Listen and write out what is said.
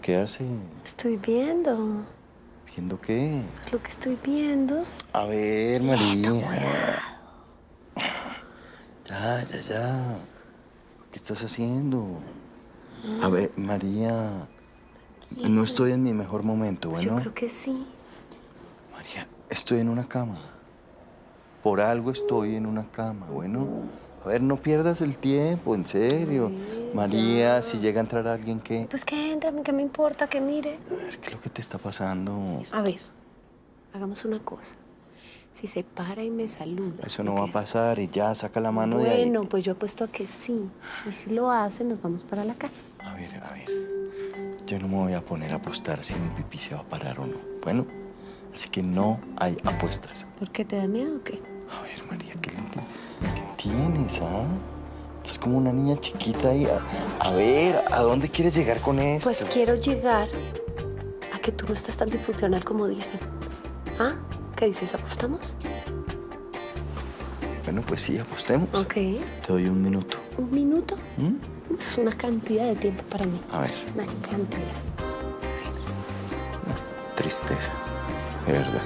¿qué hace? Estoy viendo. ¿Viendo qué? Es lo que estoy viendo. A ver, María. Ya, ya, ya. ¿Qué estás haciendo? A ver, María. No estoy en mi mejor momento, Pues Yo bueno. creo que sí. María, estoy en una cama. Por algo estoy en una cama, bueno. A ver, no pierdas el tiempo, en serio. María, ya. si llega a entrar alguien, ¿qué? Pues que entra, que me importa, que mire. A ver, ¿qué es lo que te está pasando? A ver, hagamos una cosa. Si se para y me saluda. Eso no va a pasar y ya, saca la mano de ahí. Bueno, pues yo apuesto a que sí. Y si lo hace, nos vamos para la casa. A ver, a ver. Yo no me voy a poner a apostar si mi pipí se va a parar o no. Bueno, así que no hay apuestas. ¿Por qué te da miedo o qué? A ver, María, tienes, ah? Es como una niña chiquita ahí. A, a ver, ¿a dónde quieres llegar con esto? Pues quiero llegar a que tú no estás tan disfuncional como dicen. ¿Ah? ¿Qué dices? ¿Apostamos? Bueno, pues sí, apostemos. Ok. Te doy un minuto. ¿Un minuto? ¿Mm? Es una cantidad de tiempo para mí. A ver, Una cantidad. tristeza. De verdad.